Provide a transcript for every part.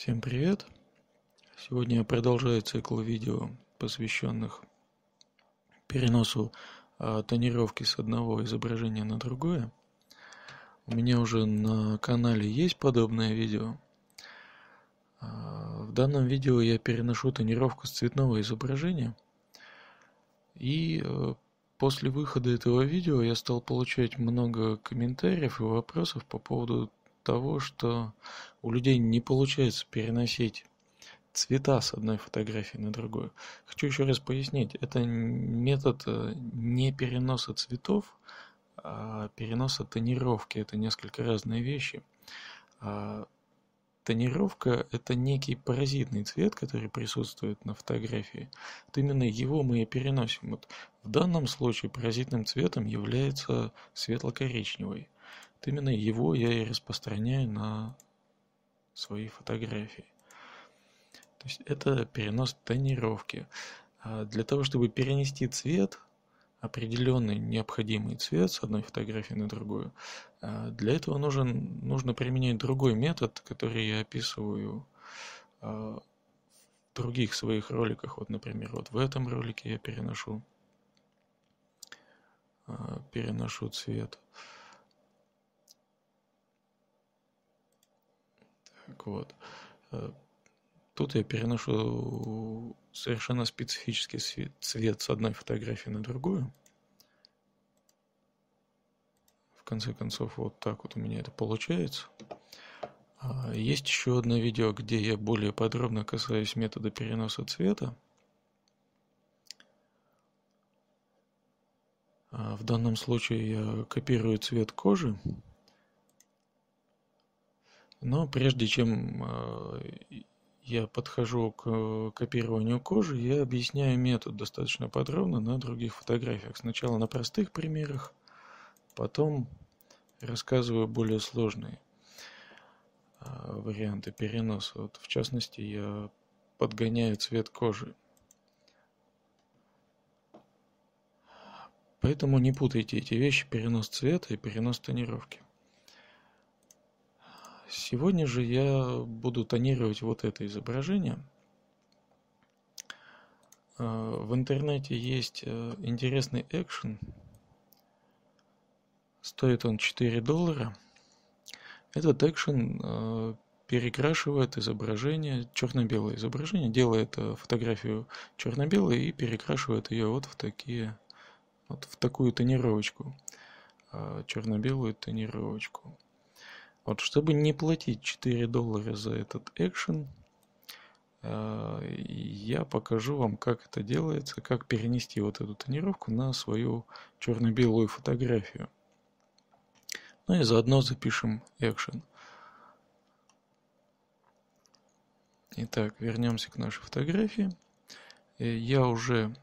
Всем привет! Сегодня я продолжаю цикл видео, посвященных переносу а, тонировки с одного изображения на другое. У меня уже на канале есть подобное видео. А, в данном видео я переношу тонировку с цветного изображения. И а, после выхода этого видео я стал получать много комментариев и вопросов по поводу того, что у людей не получается переносить цвета с одной фотографии на другую. Хочу еще раз пояснить, это метод э, не переноса цветов, а переноса тонировки. Это несколько разные вещи. А тонировка – это некий паразитный цвет, который присутствует на фотографии. Вот именно его мы и переносим. Вот в данном случае паразитным цветом является светло-коричневый. Вот именно его я и распространяю на свои фотографии. То есть это перенос тонировки. А для того, чтобы перенести цвет, определенный необходимый цвет с одной фотографии на другую, а, для этого нужен, нужно применять другой метод, который я описываю а, в других своих роликах. Вот, например, вот в этом ролике я переношу, переношу цвет. Вот. Э, тут я переношу совершенно специфический цвет с одной фотографии на другую. В конце концов, вот так вот у меня это получается. А, есть еще одно видео, где я более подробно касаюсь метода переноса цвета. А, в данном случае я копирую цвет кожи но прежде чем а, я подхожу к копированию кожи, я объясняю метод достаточно подробно на других фотографиях. Сначала на простых примерах, потом рассказываю более сложные а, варианты переноса. Вот в частности, я подгоняю цвет кожи. Поэтому не путайте эти вещи, перенос цвета и перенос тонировки. Сегодня же я буду тонировать вот это изображение. А, в интернете есть э, интересный экшен. Стоит он 4 доллара. Этот экшен э, перекрашивает изображение, черно-белое изображение, делает э, фотографию черно-белой и перекрашивает ее вот в такие, вот в такую тонировочку, черно-белую тонировочку. Вот, чтобы не платить 4 доллара за этот экшен, э, я покажу вам, как это делается, как перенести вот эту тонировку на свою черно-белую фотографию. Ну и заодно запишем экшен. Итак, вернемся к нашей фотографии. Э, я уже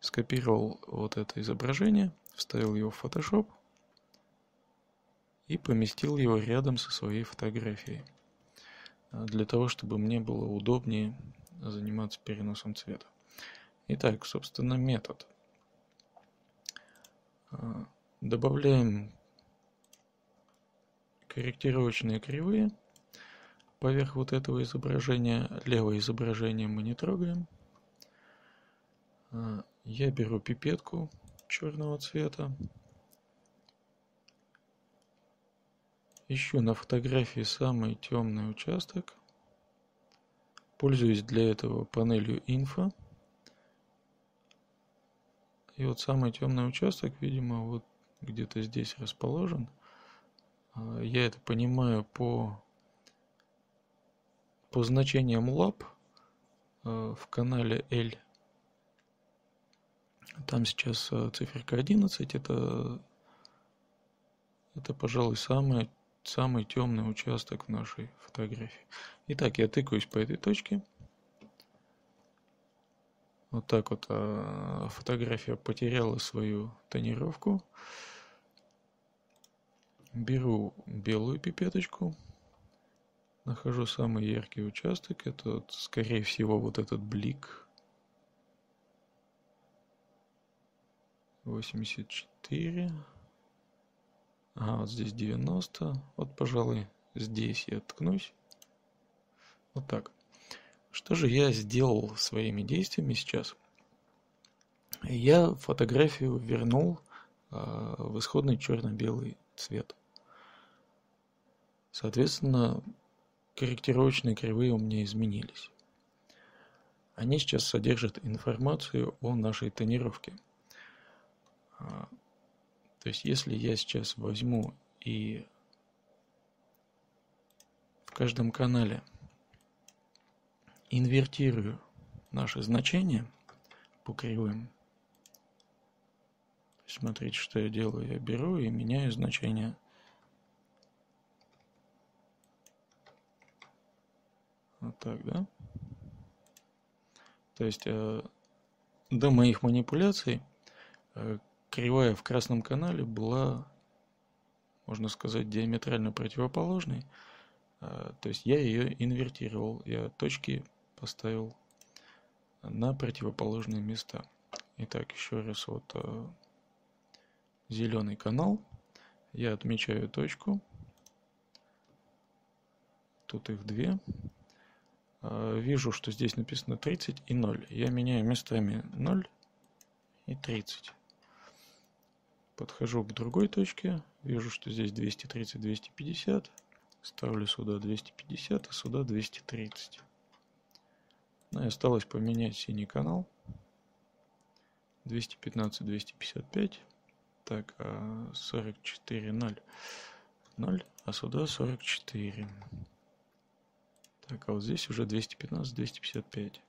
скопировал вот это изображение, вставил его в Photoshop и поместил его рядом со своей фотографией, а, для того, чтобы мне было удобнее заниматься переносом цвета. Итак, собственно, метод. А, добавляем корректировочные кривые поверх вот этого изображения. Левое изображение мы не трогаем. А, я беру пипетку черного цвета Ищу на фотографии самый темный участок. Пользуюсь для этого панелью инфо. И вот самый темный участок, видимо, вот где-то здесь расположен. А, я это понимаю по, по значениям лап а, в канале L. Там сейчас а, циферка 11. Это, это пожалуй, самое самый темный участок в нашей фотографии. Итак, я тыкаюсь по этой точке. Вот так вот а, фотография потеряла свою тонировку. Беру белую пипеточку. Нахожу самый яркий участок. Это, вот, скорее всего, вот этот блик. 84. Ага, вот здесь 90. Вот, пожалуй, здесь я ткнусь. Вот так. Что же я сделал своими действиями сейчас? Я фотографию вернул э, в исходный черно-белый цвет. Соответственно, корректировочные кривые у меня изменились. Они сейчас содержат информацию о нашей тонировке. То есть, если я сейчас возьму и в каждом канале инвертирую наши значения по кривым, смотрите, что я делаю. Я беру и меняю значение. Вот так, да? То есть э, до моих манипуляций э, кривая в красном канале была, можно сказать, диаметрально противоположной. Э, то есть я ее инвертировал, я точки поставил на противоположные места. Итак, еще раз вот э, зеленый канал. Я отмечаю точку. Тут их две. А, вижу, что здесь написано 30 и 0. Я меняю местами 0 и 30. Подхожу к другой точке. Вижу, что здесь 230, 250. Ставлю сюда 250, а сюда 230. Ну и осталось поменять синий канал. 215, 255. Так, 44, 0. 0, а сюда 44. Так, а вот здесь уже 215, 255.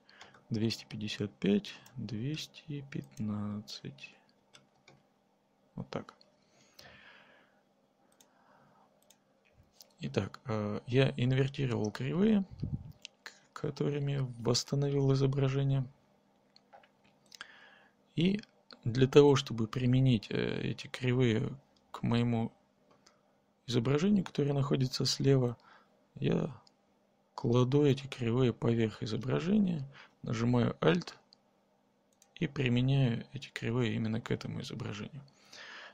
255, 215. Вот так. Итак, э, я инвертировал кривые, которыми восстановил изображение. И для того, чтобы применить э, эти кривые к моему изображению, которое находится слева, я Кладу эти кривые поверх изображения, нажимаю Alt и применяю эти кривые именно к этому изображению.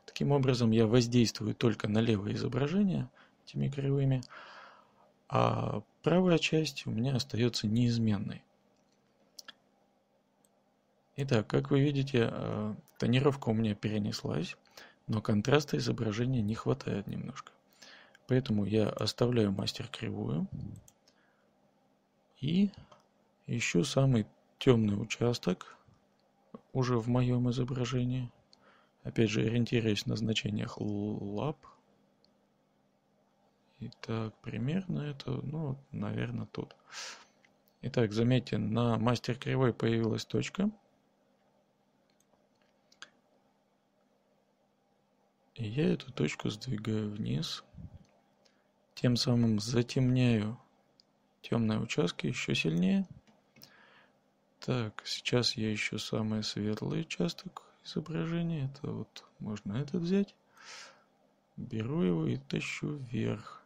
Таким образом, я воздействую только на левое изображение этими кривыми, а правая часть у меня остается неизменной. Итак, как вы видите, э, тонировка у меня перенеслась, но контраста изображения не хватает немножко. Поэтому я оставляю мастер кривую, и ищу самый темный участок уже в моем изображении. Опять же, ориентируясь на значениях лап. Итак, примерно это, ну, наверное, тут. Итак, заметьте, на мастер кривой появилась точка. И я эту точку сдвигаю вниз. Тем самым затемняю темные участки еще сильнее. Так, сейчас я ищу самый светлый участок изображения. Это вот можно этот взять. Беру его и тащу вверх.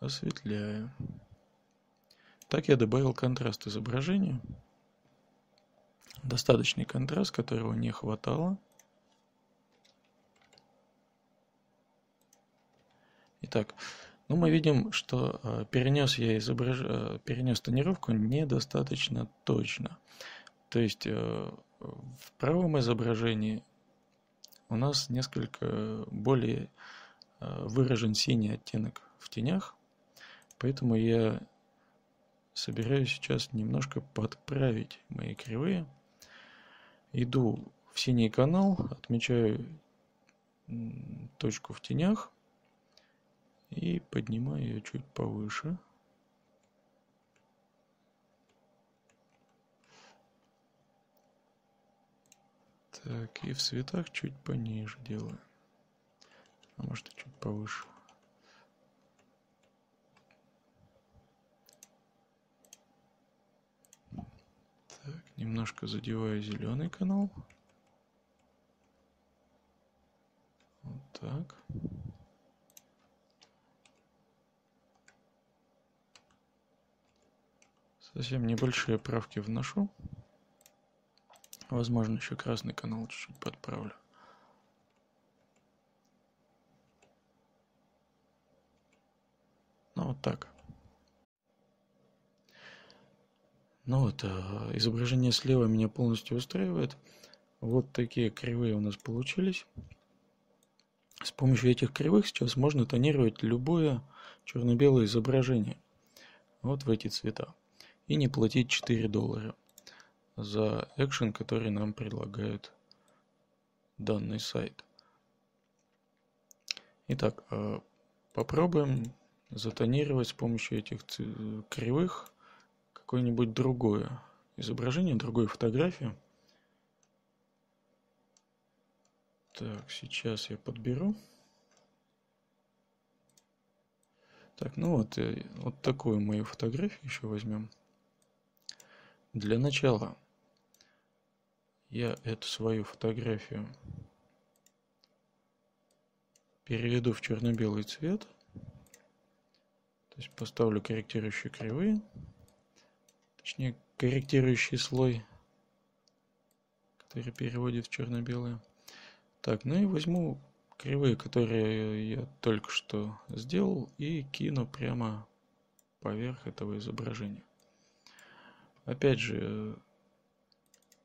Осветляю. Так я добавил контраст изображению. Достаточный контраст, которого не хватало. Итак, ну, мы видим, что э, перенес я изображ... Э, перенес тонировку недостаточно точно. То есть э, в правом изображении у нас несколько более выражен синий оттенок в тенях, поэтому я собираюсь сейчас немножко подправить мои кривые. Иду в синий канал, отмечаю точку в тенях – и поднимаю ее чуть повыше. Так, и в цветах чуть пониже делаю. А может и чуть повыше. Так, немножко задеваю зеленый канал. Вот так. Совсем небольшие правки вношу. Возможно, еще красный канал чуть-чуть подправлю. Ну, вот так. Ну вот, а, изображение слева меня полностью устраивает. Вот такие кривые у нас получились. С помощью этих кривых сейчас можно тонировать любое черно-белое изображение. Вот в эти цвета. И не платить 4 доллара за экшен, который нам предлагает данный сайт. Итак, а, попробуем затонировать с помощью этих кривых какое-нибудь другое изображение, другую фотографию. Так, сейчас я подберу. Так, ну вот, э, вот такую мою фотографию еще возьмем. Для начала я эту свою фотографию переведу в черно-белый цвет. То есть поставлю корректирующие кривые точнее корректирующий слой, который переводит в черно-белое. Так, ну и возьму кривые, которые я только что сделал, и кину прямо поверх этого изображения. Опять же,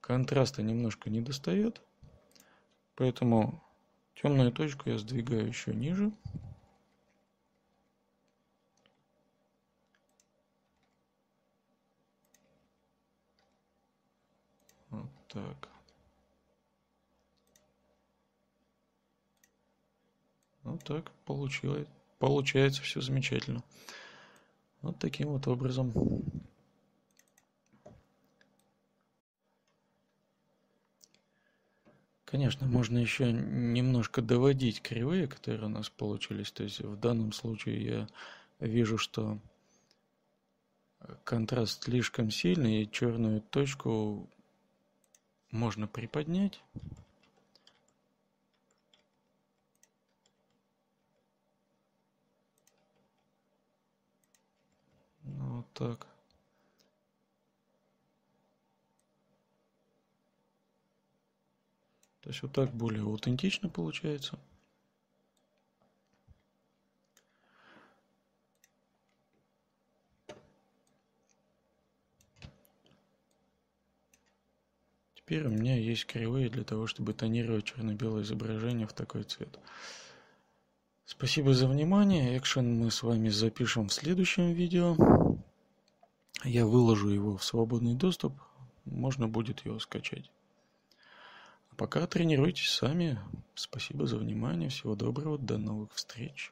контраста немножко не достает, поэтому темную точку я сдвигаю еще ниже. Так. Ну так, получилось. Получается все замечательно. Вот таким вот образом. Конечно, можно еще немножко доводить кривые, которые у нас получились. То есть в данном случае я вижу, что контраст слишком сильный, и черную точку можно приподнять. Ну, вот так. То есть вот так более аутентично получается. Теперь у меня есть кривые для того, чтобы тонировать черно-белое изображение в такой цвет. Спасибо за внимание. Экшен мы с вами запишем в следующем видео. Я выложу его в свободный доступ. Можно будет его скачать. Пока тренируйтесь сами. Спасибо за внимание. Всего доброго. До новых встреч.